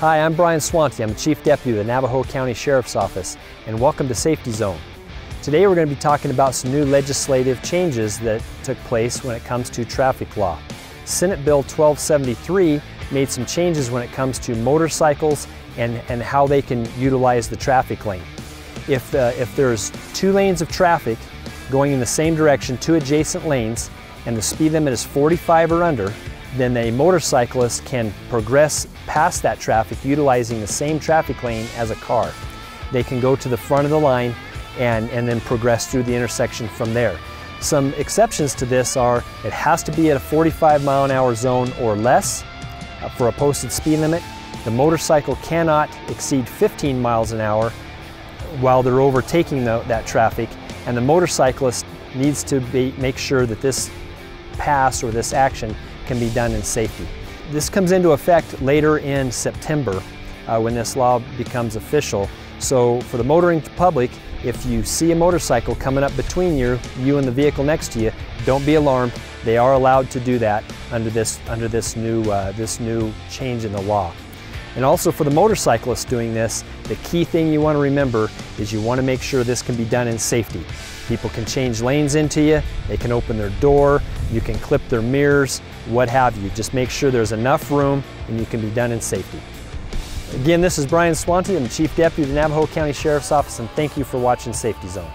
Hi, I'm Brian Swanty. I'm the Chief Deputy of the Navajo County Sheriff's Office, and welcome to Safety Zone. Today we're going to be talking about some new legislative changes that took place when it comes to traffic law. Senate Bill 1273 made some changes when it comes to motorcycles and, and how they can utilize the traffic lane. If, uh, if there's two lanes of traffic going in the same direction, two adjacent lanes, and the speed limit is 45 or under, then a motorcyclist can progress past that traffic utilizing the same traffic lane as a car. They can go to the front of the line and, and then progress through the intersection from there. Some exceptions to this are it has to be at a 45 mile an hour zone or less uh, for a posted speed limit. The motorcycle cannot exceed 15 miles an hour while they're overtaking the, that traffic and the motorcyclist needs to be, make sure that this pass or this action can be done in safety. This comes into effect later in September uh, when this law becomes official. So for the motoring public, if you see a motorcycle coming up between you, you and the vehicle next to you, don't be alarmed. They are allowed to do that under this, under this, new, uh, this new change in the law. And also for the motorcyclists doing this, the key thing you want to remember is you want to make sure this can be done in safety. People can change lanes into you, they can open their door, you can clip their mirrors, what have you. Just make sure there's enough room and you can be done in safety. Again, this is Brian Swanty. I'm the Chief Deputy of the Navajo County Sheriff's Office and thank you for watching Safety Zone.